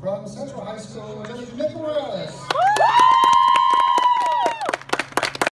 from Central High School, Timothy Nicholas.